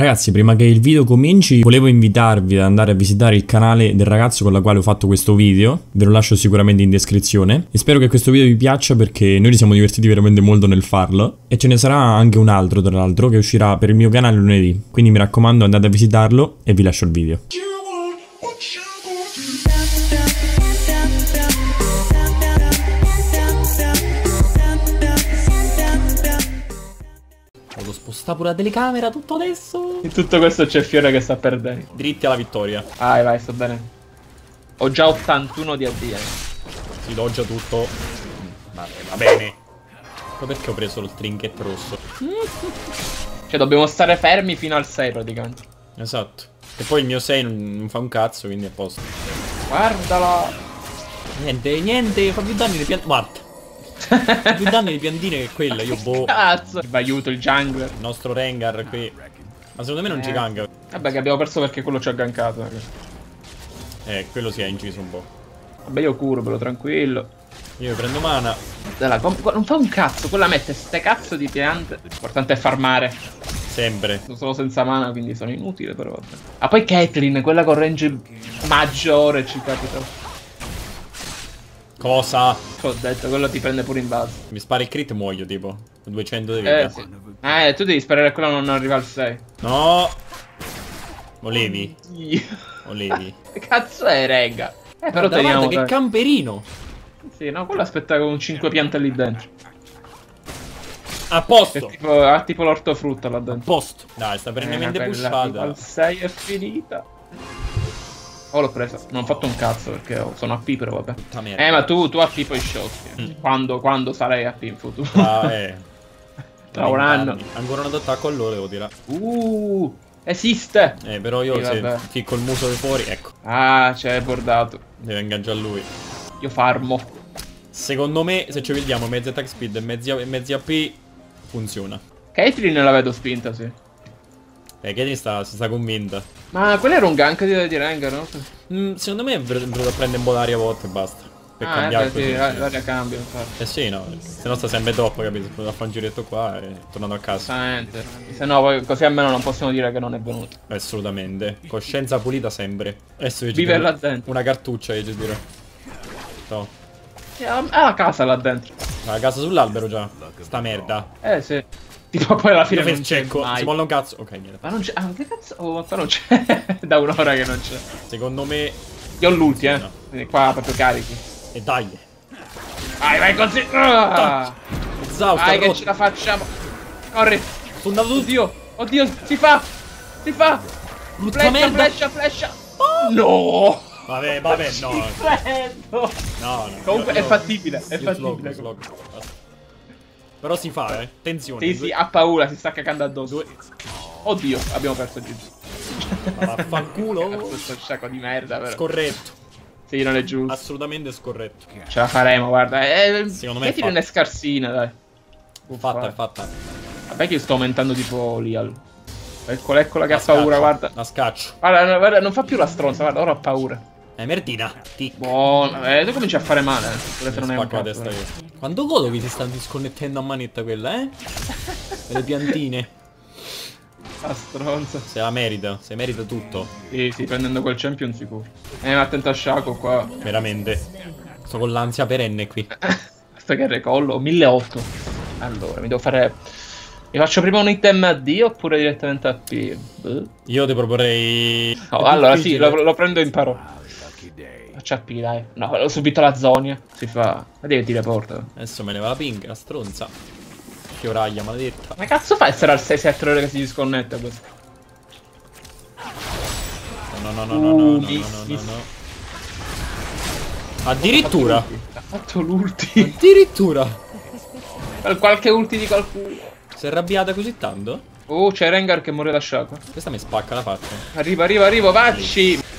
Ragazzi, prima che il video cominci, volevo invitarvi ad andare a visitare il canale del ragazzo con il quale ho fatto questo video. Ve lo lascio sicuramente in descrizione. E spero che questo video vi piaccia perché noi ci siamo divertiti veramente molto nel farlo. E ce ne sarà anche un altro, tra l'altro, che uscirà per il mio canale lunedì. Quindi mi raccomando, andate a visitarlo e vi lascio il video. Lo sposta pure la telecamera tutto adesso. In tutto questo c'è Fiore che sta perdendo. Dritti alla vittoria. Vai, vai, sto bene. Ho già 81 di AD. Eh. Si doggia tutto. Va, va bene. Ma perché ho preso il trinket rosso? Cioè, dobbiamo stare fermi fino al 6 praticamente. Esatto. E poi il mio 6 non, non fa un cazzo, quindi è a posto. Guardala. Niente, niente, fa più danni di piantine. Guarda. Più danni di piantine che quella, io boh. Cazzo. Vi aiuto il jungler. Il nostro Rengar qui. Ma secondo me non Eh. ci ganga. Vabbè, che abbiamo perso perché quello ci ha gankato. Eh, quello si è inciso un po'. Vabbè, io curo, bello tranquillo. Io prendo mana. Dai, non fa un cazzo, quella mette ste cazzo di piante. L'importante è farmare. Sempre. Sono solo senza mana, quindi sono inutile, però vabbè. Ah, poi Caitlyn, quella con range maggiore ci capita. Cosa? Ho detto, quello ti prende pure in base. Mi spara il crit muoio tipo. 200 di vita. Eh, sì. Eh, tu devi sperare che quello non arriva al 6. No. Volevi? Io. Volevi? Che cazzo è, rega? Eh, però Guarda, teniamo... guarda che camperino. Sì, no, quello aspetta con 5 piante lì dentro. A È posto. tipo, ha tipo l'ortofrutta là A dentro. posto. Dai, sta perennemente Eh, pushata. Al 6 è finita. Oh, l'ho presa. Non ho fatto un cazzo perché sono AP, però vabbè. Eh, ma tu, tu AP poi sciocchi. Mm. Quando, quando sarai AP in futuro? Ah, eh. Tra un anno. Ancora un attacco a loro devo tirare. Uh, esiste. Eh, però io Sì, se vabbè. ficco il muso di fuori, ecco. Ah, c'è bordato. Deve ingaggiare lui. Io farmo. Secondo me, se ci vediamo mezzi attack speed e mezzi, mezzi AP, funziona. Caitlyn la vedo spinta, sì. Eh, Katie sta, si sta convinta. Ma quello era un gank di, di Rengar, no? Mm, secondo me è venuto a prendere un po' l'aria a volte e basta. Per ah, cambiare eh, così. sì, la- l'aria cambia, infatti. Eh sì, no. Se no sta sempre troppo, capito? È venuto a fare un giretto qua e è tornato a casa. Esattamente. Se no, poi così almeno non possiamo dire che non è venuto. Assolutamente. Coscienza pulita sempre. Adesso io Vive là dentro. Una cartuccia io ci tiro. No. Ha la casa là dentro. La casa sull'albero già. Sta merda. Eh, sì. Tipo poi alla fine non face c'è cecco. mai. Si molla un cazzo. Ok, niente. Ma non c'è. Ah, che cazzo? Oh, ma qua non c'è. da un'ora che non c'è. Secondo me. Io ho l'ulti, eh. No. Quindi qua proprio carichi. E dai. Vai, vai così. Ah. Zausta, Vai che ce la facciamo. Corri. Sono andato tutti. Oddio. Oddio, si fa. Si fa. Brutta Flasha, merda. flasha, flasha. No. Vabbè, vabbè, no. No, no. Comunque Io- è fattibile. È fattibile. Però si fa, eh. Tensione. Sì, sì, ha paura, si sta cagando addosso. Oddio, abbiamo perso. Ma Vaffanculo. Questo sciacco di merda, però. Scorretto. Sì, non è giusto. Assolutamente scorretto. Ce la faremo, guarda. Eh, Secondo me è è scarsina, dai. Fatta, è fatta. Vabbè che io sto aumentando tipo Lial. Eccola, eccola che La ha paura, scaccio, guarda. La scaccio. Guarda, guarda, non fa più la stronza, guarda, ora ha paura. Eh, merdina. Ti. Buono, eh, tu cominci a fare male, eh. Pure se non è un cazzo, testa eh. io. Quando godo che si stanno disconnettendo a manetta quella, eh? Le piantine. La stronza. Se la merita, se merita tutto. Sì, sì, prendendo quel champion sicuro. Eh, ma attento a Shaco qua. Veramente. Sto con l'ansia perenne qui. Questo che recollo, 1008. Allora, mi devo fare... Mi faccio prima un item AD oppure direttamente AP? Boh. Io ti proporrei. No, allora sì, lo, lo prendo e imparo. Faccio AP, dai. No, ho subito la zonia. Si fa... Vedi che ti reporta. Adesso me ne va la ping, la stronza. Fioraglia maledetta. Ma cazzo fa essere al 6-7 ore che si disconnette questo? No, no, no, no, no, no, no, Uh, no, no. Addirittura. Ha fatto l'ulti. Addirittura. Per qualche ulti di qualcuno. Si è arrabbiata così tanto? Oh, c'è Rengar che muore da Shaco. Questa mi spacca la faccia. Arriva, arriva, arriva, vacci!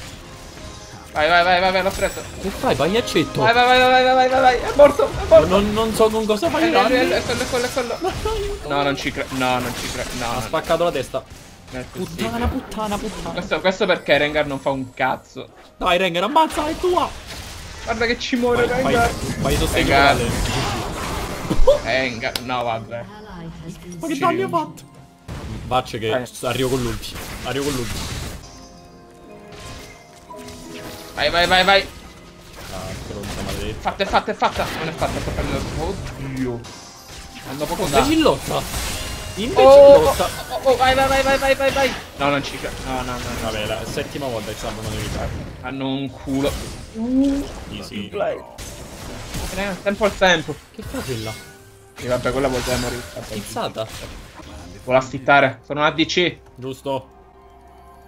Vai, vai, vai, vai, vai, l'ho preso. Che fai, pagliaccetto? Vai, vai, vai, vai, vai, vai, vai, vai, è morto, è morto. Non, non so con cosa Eh, fai. no, è è quello, è quello, è quello. No, non ci credo, no, non ci credo, no. Ha no, spaccato la testa. Puttana, puttana, puttana. Questo, questo perché Rengar non fa un cazzo. Dai, Rengar, ammazza, è tua. Guarda che ci muore Vai, vai, Rengar. vai sostegno Rengar. morale. Rengar, no, vabbè. Ma che danni ha fatto? Bacce che Vai. arrivo con l'ulti. Arrivo con l'ulti. Vai, vai, vai, vai. Ah, stronza maledetta. Fatta, è fatta, è fatta. Non è fatta, sto prendendo. Oddio. Hanno poco da. Imbecillotta! Oh, Imbecillotta! oh, oh, vai, vai, vai, vai, vai, vai, vai. No, non ci credo. No, no, no. no. Vabbè, la settima volta che stanno non evitare. Hanno un culo. Easy. Play. Eh, Tempo al tempo. Che fa quella? E vabbè, quella vuol dire morire. Pizzata. Vuole affittare. Sono un ADC. Giusto?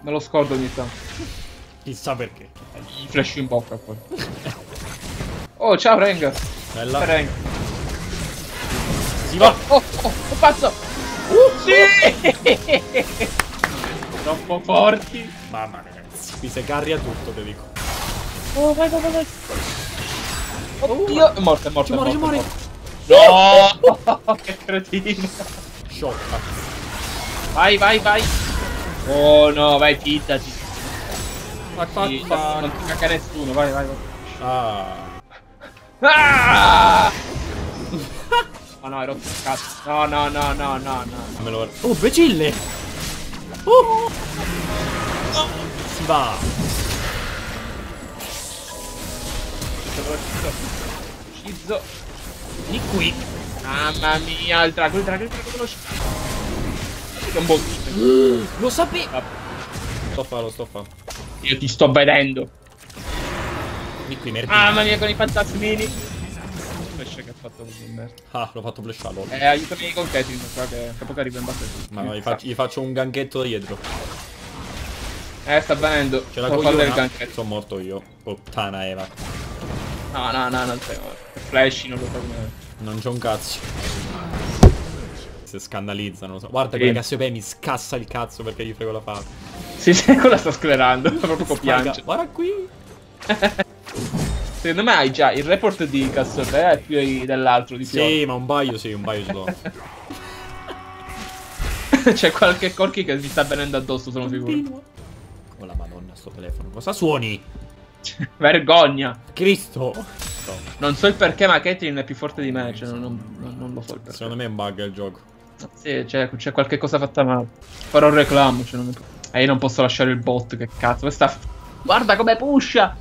Me lo scordo ogni tanto. Chissà perché. Gli flash in bocca poi. Oh, ciao Rengar. Bella. Rengar. Si va! Oh, oh, oh, pazzo! Uh, sì! Troppo forti. Mamma mia, ragazzi. Qui sei carri a tutto, te dico. Oh, vai, vai, vai. Oddio. È morto, è morto. Ci è muore, ci morto, muore. No! che cretino. Sciocca. Vai, vai, vai. Oh no, vai, fittati. Ma Sì, no, non ti nessuno, vai, vai, vai. Ah. Ah! Oh no, hai rotto il cazzo. No, no, no, no, no, no. Me lo... Oh, becille! Oh! Si va! Scizzo. Di qui! Mamma mia, il drago, il drago, il drago veloce. Che un bottino. Lo sapevo! Sto a farlo, sto a farlo. Io ti sto vedendo. Di qui, merda. Mamma mia, con i fantasmini. Flash che ha fatto così merda. Ah, l'ho fatto flashare. lol. Eh, aiutami con Catherine qua che tra poco arriva in base. Ma no, gli, faccio, gli faccio un ganchetto dietro. Eh, sta venendo. C'è la cogliona. Sono morto io. Puttana Eva. No, no, no, non sei morto. Flash non lo so come. Non c'è un cazzo. Si scandalizzano. Guarda, Sì. Cassiopeia mi scassa il cazzo perché gli frego la faccia. Sì, sì, quella sta sclerando. Proprio con piange. Guarda qui. Secondo me hai già il report di Cassiopeia e più dell'altro di più. Sì, ma un baio sì, un baio ce l'ho. C'è qualche corki che mi sta venendo addosso, sono sicuro. Oh la madonna, sto telefono. Cosa suoni? Vergogna. Cristo. No, Non so il perché, ma Caitlyn è più forte di me. Cioè, non, non- non lo so il perché. secondo me è un bug il gioco. Sì, c'è, qualche cosa fatta male. Farò un reclamo. Cioè non mi- E io non posso lasciare il bot. Che cazzo. Questa. Guarda come pusha.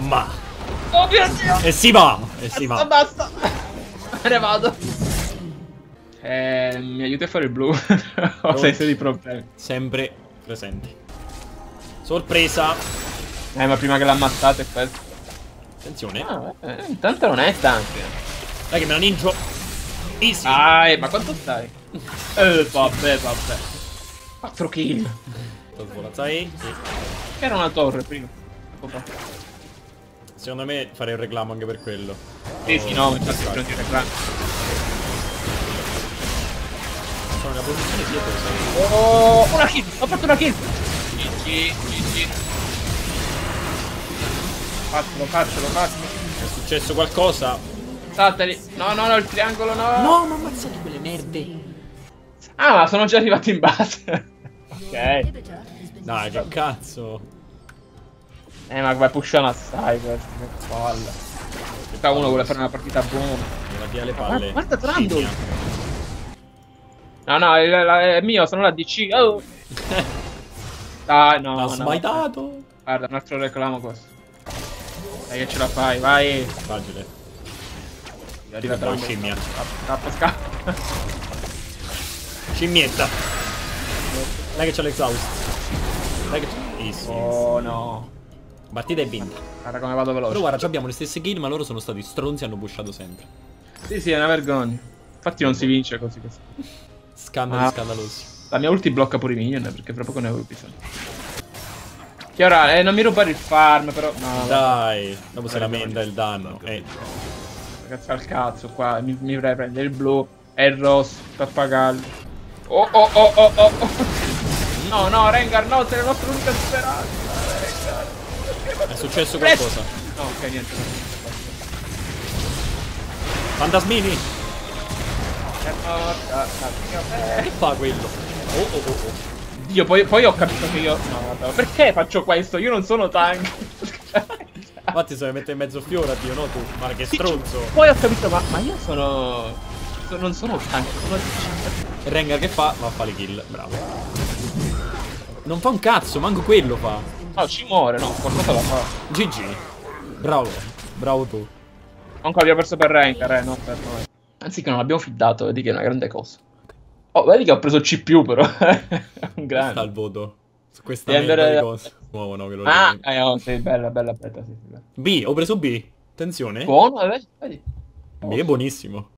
Ma. Oh mio dio. E si va! E si Basta, va. basta. Me ne vado. Eh, mi aiuti a fare il blu. Ho senso di problemi. Sempre presente. Sorpresa. Eh, ma prima che l'ammazzate è questo. Attenzione. Ah, eh, intanto non è stanca. Dai che me la ninjo. Easy. Dai, ma quanto stai? Eh, vabbè, vabbè. 4 kill. Svolazzai. Era una torre prima. Opa. Secondo me farei un reclamo anche per quello. Sì, sì, no, infatti Sono non ti reclamo. in una posizione pietosa. Oh, una kill! Ho fatto una kill! GG, GG. Faccelo, faccelo, faccelo. È successo qualcosa? Saltali. No, no, no, il triangolo no. No, ma ammazzate quelle merde. Ah, ma sono già arrivato in base. ok. Dai, che cazzo. Eh, ma come pushano assai questo, che palle. Qua uno vuole fare una partita buona. La dia le palle. guarda Trando. No, no, è, è mio, sono la DC. Oh. Dai, no, L'ha no. smaitato. Guarda, un altro reclamo questo. Dai che ce la fai, vai. Facile. Arriva Trando. scimmia. Scappa, scappa. Scimmietta. Dai che c'è l'exhaust. Dai che c'è. Easy. Oh no. Partita è vinta. Guarda come vado veloce. Però guarda, già abbiamo le stesse kill, ma loro sono stati stronzi e hanno pushato sempre. Sì, sì, è una vergogna. Infatti non si vince così. così. Scandali Ah. scandalosi. La mia ulti blocca pure i minion perché fra poco ne avevo bisogno. Chiara, eh, non mi rubare il farm, però. No, no, Dai, dopo si lamenta il danno. Eh, ragazzi, al cazzo qua. Mi, mi vorrei prendere il blu e il rosso, pappagallo. Oh, oh, oh, oh, oh. No, no, Rengar, no, sei la nostra unica speranza. Rengar. è successo qualcosa. No, ok, niente. Fantasmini! Che fa quello? Oh oh oh oh. Io poi, poi ho capito che io. No, vabbè, perché faccio questo? Io non sono tank. Infatti se mi mette in mezzo fiora, Dio, no tu. Ma che stronzo. Poi ho capito, ma, ma io sono. so- Non sono tank, sono Rengar che fa? Va a fare le kill. Bravo. Non fa un cazzo, manco quello fa. No, ci muore, no, qualcosa la fa. GG. Bravo. Bravo tu. Comunque abbiamo perso per Rengar, eh, non per noi. Anzi che non l'abbiamo fiddato, vedi che è una grande cosa. Oh, vedi che ho preso C+, però. È un Sta grande. il voto. Su questa andare- di cose. Nuovo no che lo Ah, eh, oh, sì, bella, bella, bella, sì, sì. B, ho preso B. Attenzione. Buono, vedi, vedi. B è buonissimo.